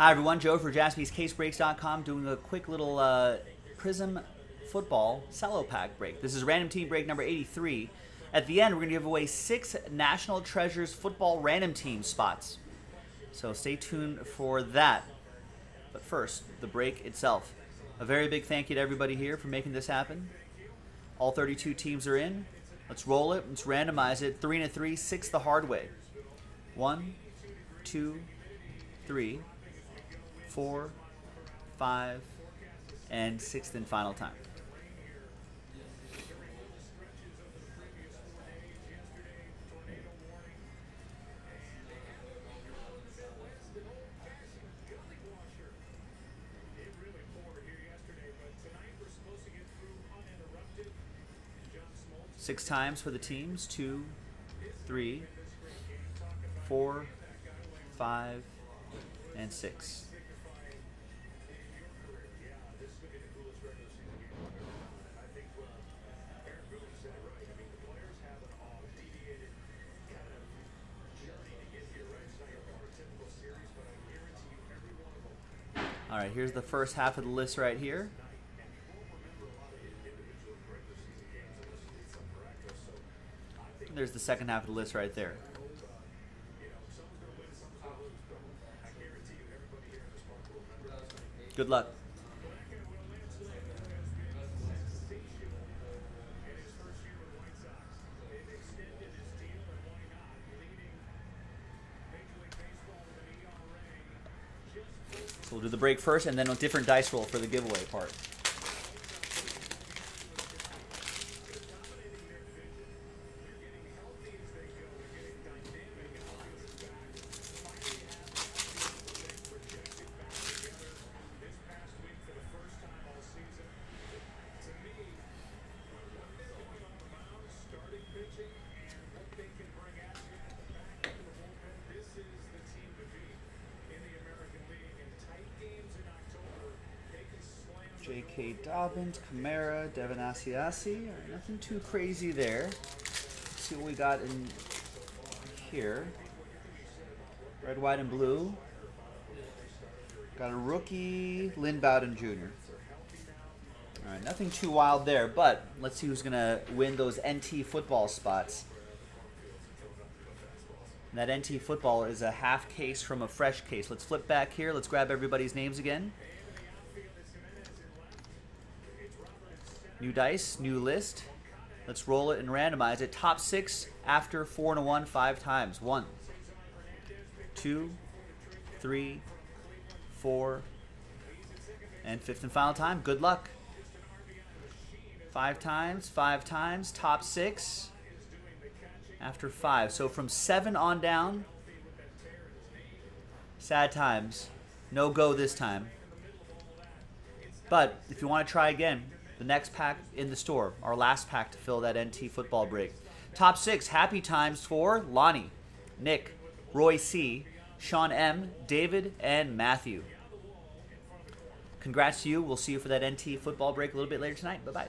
Hi, everyone. Joe for jaspyscasebreaks.com doing a quick little uh, Prizm football cello pack break. This is random team break number 83. At the end, we're going to give away six National Treasures football random team spots. So stay tuned for that. But first, the break itself. A very big thank you to everybody here for making this happen. All 32 teams are in. Let's roll it. Let's randomize it. Three and a three, six the hard way. One, two, three four, five, and sixth and final time. Six times for the teams. Two, three, four, five, and six. Right, here's the first half of the list right here. There's the second half of the list right there. Good luck. So we'll do the break first and then a different dice roll for the giveaway part. J.K. Dobbins, Kamara, Devin Asiasi. Right, nothing too crazy there. Let's see what we got in here. Red, white, and blue. Got a rookie, Lynn Bowden Jr. All right, nothing too wild there, but let's see who's going to win those NT football spots. And that NT football is a half case from a fresh case. Let's flip back here. Let's grab everybody's names again. New dice, new list. Let's roll it and randomize it. Top six after four and a one five times. One, two, three, four, and fifth and final time. Good luck. Five times, five times. Top six after five. So from seven on down, sad times. No go this time. But if you want to try again, the next pack in the store, our last pack to fill that NT football break. Top six, happy times for Lonnie, Nick, Roy C., Sean M., David, and Matthew. Congrats to you. We'll see you for that NT football break a little bit later tonight. Bye bye.